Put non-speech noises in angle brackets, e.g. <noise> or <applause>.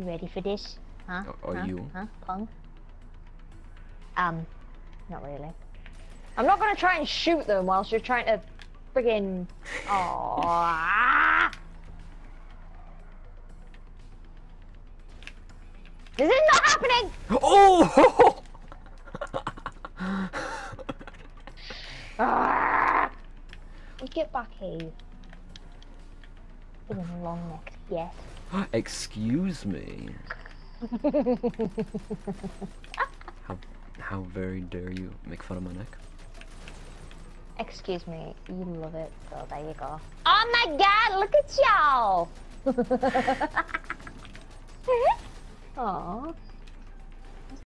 You ready for this? Huh? Are huh? you? Huh? Punk? Um, not really. I'm not gonna try and shoot them whilst you're trying to friggin' Oh. This is not happening! Oh! Ah! <laughs> Get back here. Friggin' long necked yes. <gasps> Excuse me. <laughs> How how very dare you make fun of my neck? Excuse me, you love it, so there you go. Oh my god, look at y'all! <laughs> <laughs> Aww.